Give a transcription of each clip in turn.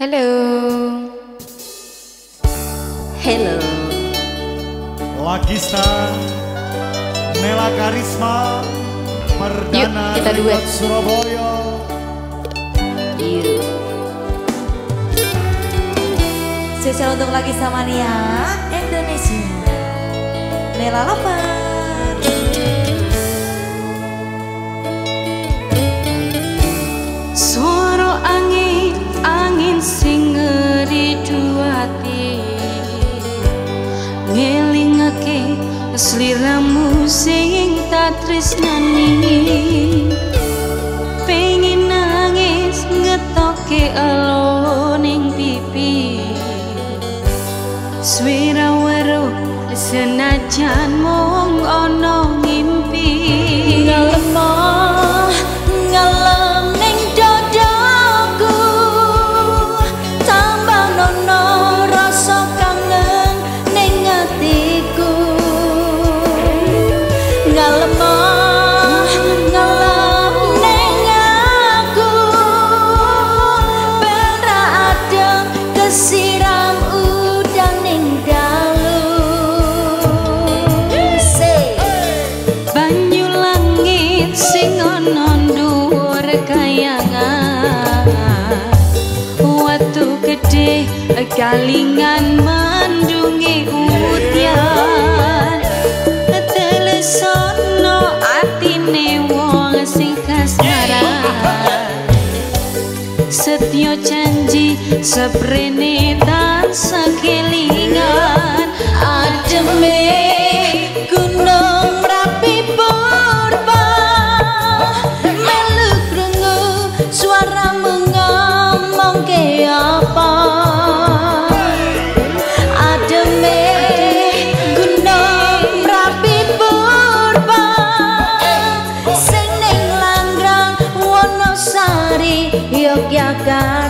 Hello. Hello. Lagista Nela Karisma Perdana Yuk, kita duet. Surabaya. Yuk. Spesial untuk lagi Lagista Mania Indonesia. Nela Lopez. sliramu sing tak tresnani. Pengin nangis ngetoke aloning pipi. Swira weruh senajan mung ana mimpi kalingan mandungi utian telesono atine wong sing kasaran setyo janji seprene tan sekelingan ademe bahagiakan.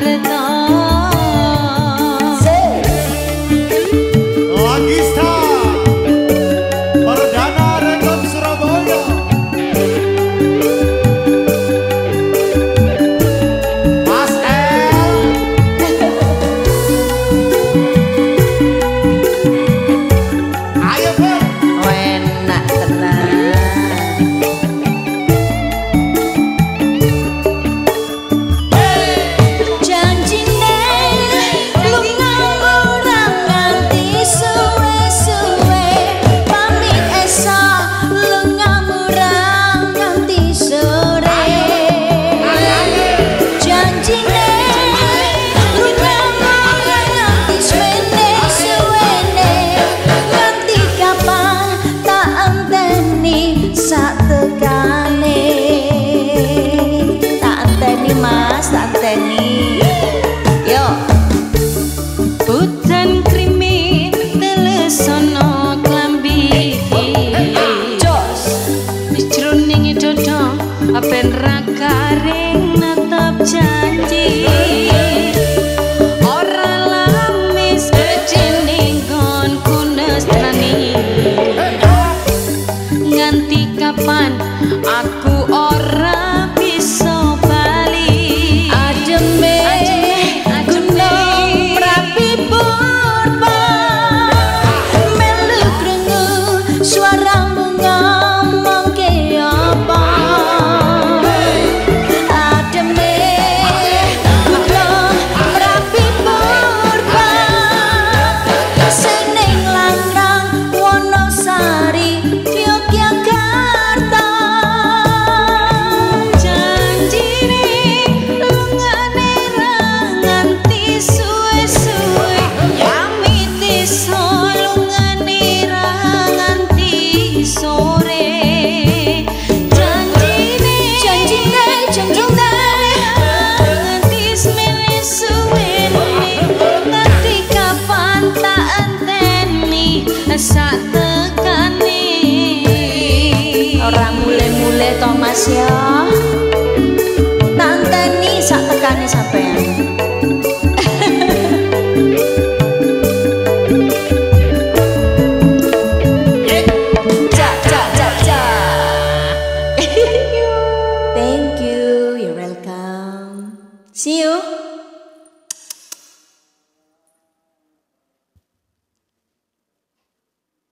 tarda.